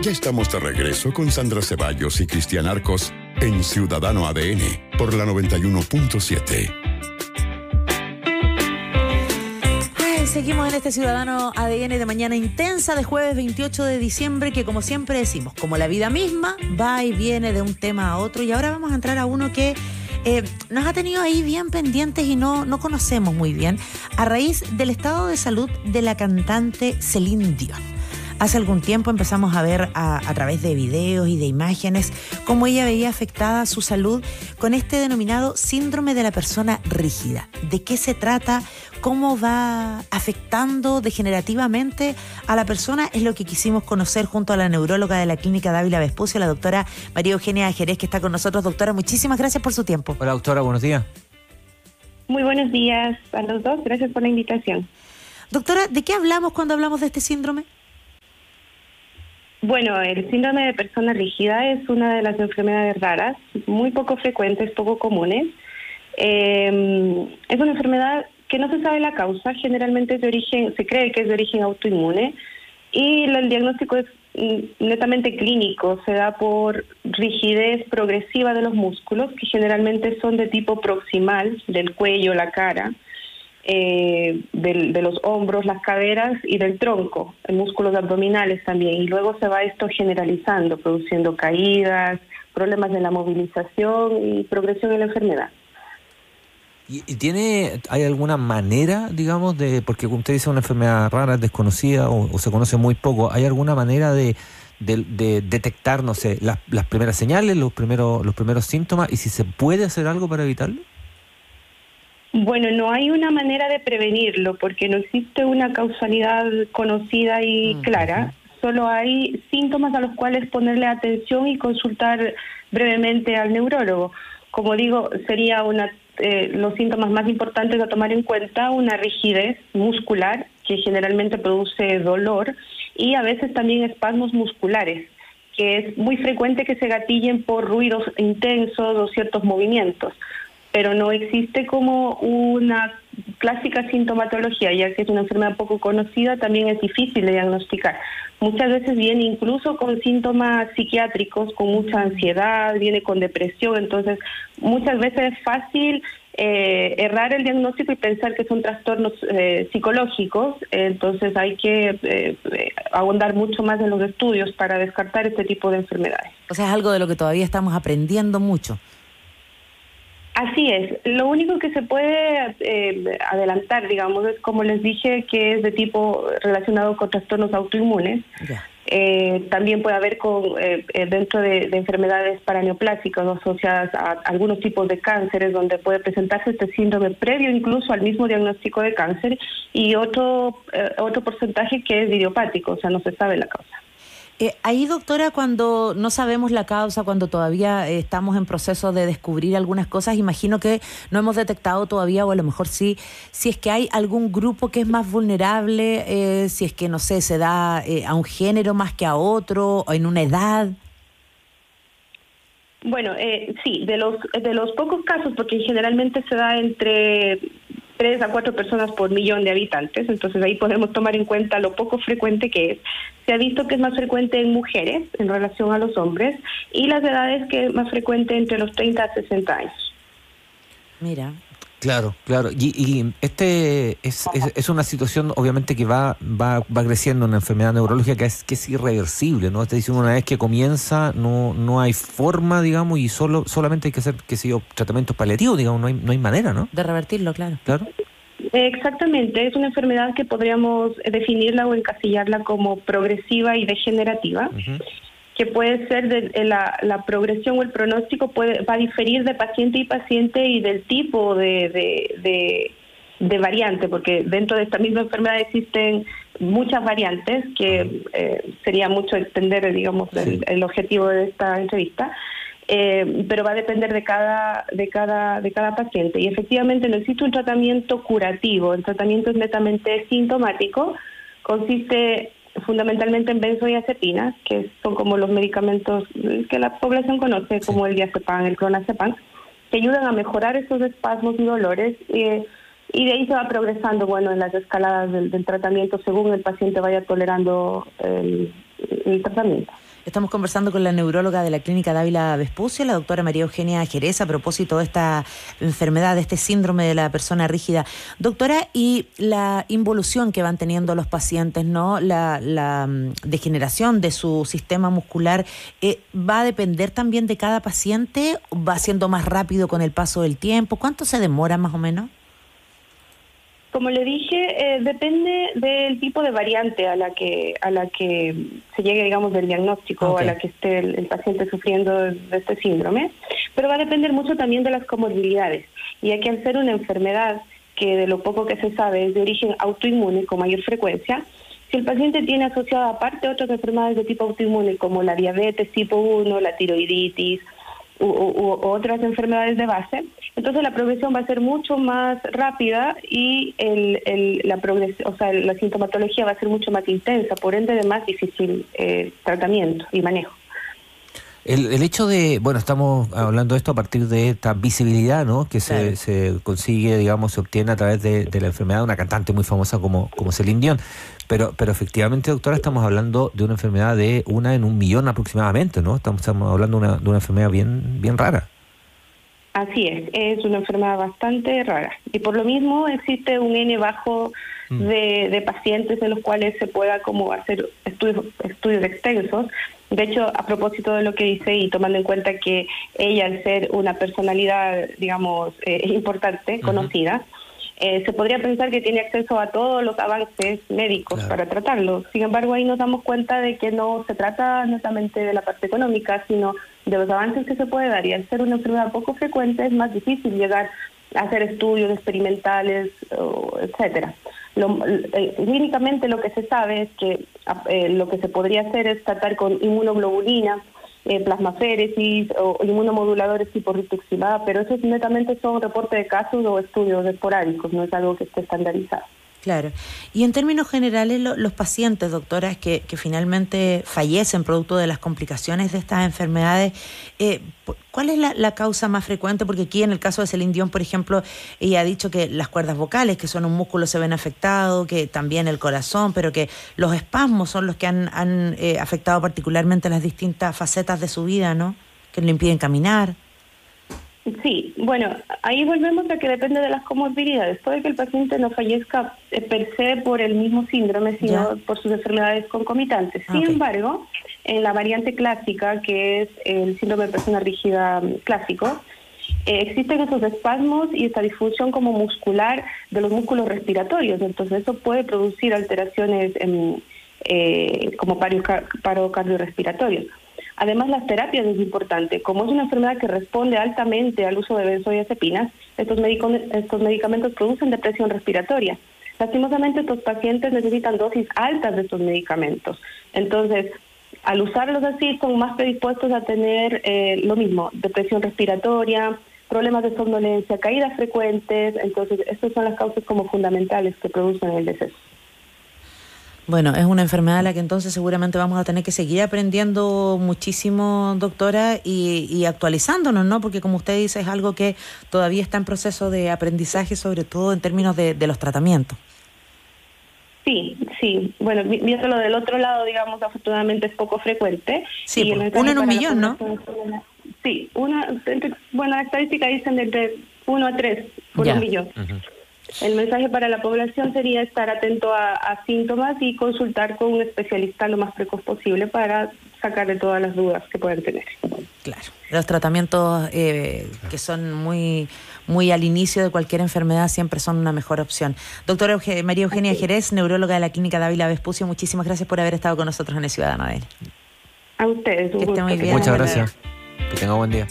Ya estamos de regreso con Sandra Ceballos y Cristian Arcos en Ciudadano ADN por la 91.7. seguimos en este Ciudadano ADN de mañana intensa de jueves 28 de diciembre que como siempre decimos, como la vida misma va y viene de un tema a otro y ahora vamos a entrar a uno que eh, nos ha tenido ahí bien pendientes y no, no conocemos muy bien a raíz del estado de salud de la cantante Celine Dion. Hace algún tiempo empezamos a ver a, través de videos y de imágenes cómo ella veía afectada su salud con este denominado síndrome de la persona rígida. ¿De qué se trata? ¿Cómo va afectando degenerativamente a la persona? Es lo que quisimos conocer junto a la neuróloga de la clínica Dávila Vespucio, la doctora María Eugenia Jerez, que está con nosotros. Doctora, muchísimas gracias por su tiempo. Hola, doctora, buenos días. Muy buenos días a los dos. Gracias por la invitación. Doctora, ¿de qué hablamos cuando hablamos de este síndrome? Bueno, el síndrome de persona rígida es una de las enfermedades raras, muy poco frecuentes, poco comunes. Eh, es una enfermedad que no se sabe la causa, generalmente es de origen, se cree que es de origen autoinmune y el diagnóstico es mm, netamente clínico, se da por rigidez progresiva de los músculos, que generalmente son de tipo proximal, del cuello, la cara, eh, de los hombros, las caderas y del tronco, músculos abdominales también. Y luego se va esto generalizando, produciendo caídas, problemas de la movilización y progresión en la enfermedad. ¿Y, tiene, hay alguna manera, digamos, de, porque usted dice una enfermedad rara, desconocida o, se conoce muy poco, ¿hay alguna manera de, de, detectar, no sé, las, las primeras señales, los primeros, los primeros síntomas y si se puede hacer algo para evitarlo? Bueno, no hay una manera de prevenirlo porque no existe una causalidad conocida y mm, clara. Solo hay síntomas a los cuales ponerle atención y consultar brevemente al neurólogo. Como digo, sería una eh, los síntomas más importantes a tomar en cuenta una rigidez muscular que generalmente produce dolor y a veces también espasmos musculares que es muy frecuente que se gatillen por ruidos intensos o ciertos movimientos pero no existe como una clásica sintomatología, ya que es una enfermedad poco conocida, también es difícil de diagnosticar. Muchas veces viene incluso con síntomas psiquiátricos, con mucha ansiedad, viene con depresión, entonces muchas veces es fácil eh, errar el diagnóstico y pensar que son trastornos eh, psicológicos, entonces hay que eh, abundar mucho más en los estudios para descartar este tipo de enfermedades. O sea, es algo de lo que todavía estamos aprendiendo mucho. Así es. Lo único que se puede eh, adelantar, digamos, es como les dije, que es de tipo relacionado con trastornos autoinmunes. Eh, también puede haber con, eh, dentro de, enfermedades paraneoplásicas asociadas a algunos tipos de cánceres donde puede presentarse este síndrome previo incluso al mismo diagnóstico de cáncer y otro, otro porcentaje que es idiopático, o sea, no se sabe la causa. Eh, ahí, doctora, cuando no sabemos la causa, cuando todavía eh, estamos en proceso de descubrir algunas cosas, imagino que no hemos detectado todavía, o a lo mejor sí, si es que hay algún grupo que es más vulnerable, eh, si es que, no sé, se da a un género más que a otro, o en una edad. Bueno, sí, de los, de los pocos casos, porque generalmente se da entre tres a cuatro personas por millón de habitantes, entonces ahí podemos tomar en cuenta lo poco frecuente que es. Se ha visto que es más frecuente en mujeres en relación a los hombres y las edades que es más frecuente entre los 30 a 60 años. Mira, Claro, claro. Y, este es, es, una situación, obviamente, que va, va, va creciendo, una enfermedad neurológica que es, que es irreversible, ¿no? Está diciendo una vez que comienza, no, no hay forma, digamos, y solo solamente hay que hacer, qué sé yo, tratamientos paliativos, digamos, no hay, no hay manera, ¿no? De revertirlo, claro. Claro. Exactamente, es una enfermedad que podríamos definirla o encasillarla como progresiva y degenerativa que puede ser de, la, la, progresión o el pronóstico puede, va a diferir de paciente y paciente y del tipo de, de, de, variante, porque dentro de esta misma enfermedad existen muchas variantes, que eh, sería mucho extender, digamos, el, objetivo de esta entrevista. Eh, pero va a depender de cada, de, cada, de cada paciente. Y efectivamente no existe un tratamiento curativo, el tratamiento es netamente sintomático, consiste fundamentalmente en benzoiazepinas, que son como los medicamentos que la población conoce, como el diazepam, el clonazepam, que ayudan a mejorar esos espasmos y dolores. Eh, y de ahí se va progresando, bueno, en las escaladas del, tratamiento según el paciente vaya tolerando el, tratamiento. Estamos conversando con la neuróloga de la Clínica Dávila Vespucio, la doctora María Eugenia Jerez, a propósito de esta enfermedad, de este síndrome de la persona rígida. Doctora, y la involución que van teniendo los pacientes, ¿no? La, mm, degeneración de su sistema muscular, eh, ¿va a depender también de cada paciente? ¿Va siendo más rápido con el paso del tiempo? ¿Cuánto se demora más o menos? Como le dije, eh, depende del tipo de variante a la que a la que se llegue, digamos, del diagnóstico o a la que esté el, paciente sufriendo de este síndrome, pero va a depender mucho también de las comorbilidades. Y hay que hacer una enfermedad que de lo poco que se sabe es de origen autoinmune con mayor frecuencia, si el paciente tiene asociado aparte otras enfermedades de tipo autoinmune como la diabetes tipo 1, la tiroiditis, u, otras enfermedades de base, entonces la progresión va a ser mucho más rápida y el, el, la, o sea, la sintomatología va a ser mucho más intensa, por ende de más difícil eh, tratamiento y manejo. El, el, hecho de, bueno, estamos hablando de esto a partir de esta visibilidad, ¿no? Que se, se consigue, digamos, se obtiene a través de, la enfermedad de una cantante muy famosa como, como Celine Dion. Pero, pero efectivamente, doctora, estamos hablando de una enfermedad de una en un millón aproximadamente, ¿no? Estamos, estamos hablando de una, de una enfermedad bien, bien rara. Así es, es una enfermedad bastante rara. Y por lo mismo existe un N bajo. De, de pacientes en los cuales se pueda como hacer estudios, estudios extensos de hecho, a propósito de lo que dice y tomando en cuenta que ella, al ser una personalidad, digamos, eh, importante, conocida, eh, se podría pensar que tiene acceso a todos los avances médicos para tratarlo. Sin embargo, ahí nos damos cuenta de que no se trata netamente de la parte económica, sino de los avances que se puede dar. Y al ser una enfermedad poco frecuente, es más difícil llegar hacer estudios experimentales, etcétera. Lo, eh, clínicamente lo que se sabe es que eh, lo que se podría hacer es tratar con inmunoglobulina, eh, plasmaféresis o inmunomoduladores tipo rituximab, pero eso netamente son reportes de casos o estudios esporádicos, no es algo que esté estandarizado. Claro. Y en términos generales, los pacientes, doctoras, que, que, finalmente fallecen producto de las complicaciones de estas enfermedades, eh, ¿cuál es la, causa más frecuente? Porque aquí en el caso de Celine Dion, por ejemplo, ella ha dicho que las cuerdas vocales, que son un músculo, se ven afectados, que también el corazón, pero que los espasmos son los que han, han eh, afectado particularmente las distintas facetas de su vida, ¿no? Que le impiden caminar. Sí, bueno, ahí volvemos a que depende de las comorbilidades. Puede que el paciente no fallezca eh, per se por el mismo síndrome, sino por sus enfermedades concomitantes. Sin embargo, en la variante clásica, que es el síndrome de persona rígida mm, clásico, eh, existen esos espasmos y esta disfunción como muscular de los músculos respiratorios. Entonces, eso puede producir alteraciones eh, como paro, paro cardiorrespiratorio. Además, las terapias es importante. Como es una enfermedad que responde altamente al uso de benzodiazepinas, estos, estos medicamentos producen depresión respiratoria. Lastimosamente, estos pacientes necesitan dosis altas de estos medicamentos. Entonces, al usarlos así, son más predispuestos a tener eh, lo mismo, depresión respiratoria, problemas de somnolencia, caídas frecuentes. Entonces, estas son las causas como fundamentales que producen el deceso. Bueno, es una enfermedad a la que entonces seguramente vamos a tener que seguir aprendiendo muchísimo, doctora, y, actualizándonos, ¿no? Porque como usted dice, es algo que todavía está en proceso de aprendizaje, sobre todo en términos de, los tratamientos. Sí, sí. Bueno, viéndolo del otro lado, digamos, afortunadamente es poco frecuente. Sí, pues, uno en un millón, ¿no? Sí, una, bueno, la estadística dicen de entre uno a tres por un millón. El mensaje para la población sería estar atento a, síntomas y consultar con un especialista lo más precoz posible para sacarle todas las dudas que puedan tener. Claro, los tratamientos eh, que son muy muy al inicio de cualquier enfermedad siempre son una mejor opción. Doctora María Eugenia Jerez, neuróloga de la Clínica Dávila Vespucio, muchísimas gracias por haber estado con nosotros en el Ciudadano A ustedes. Que esté muy bien. Muchas gracias. Que tenga buen día.